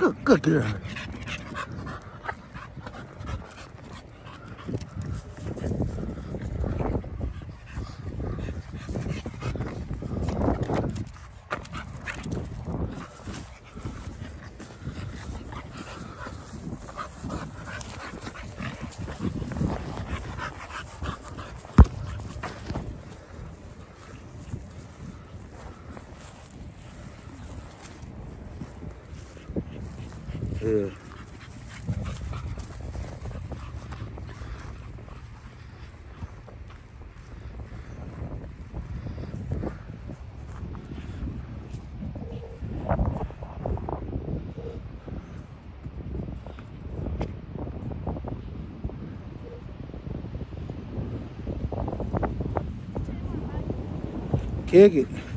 个个个 Yeah. Kick it.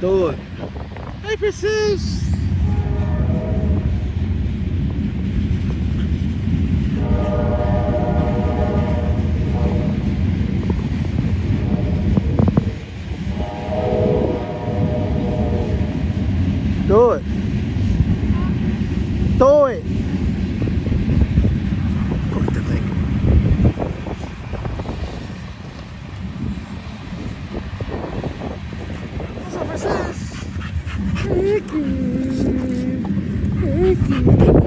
Do it. Hey, Princess. Do it. Do it. Thank you.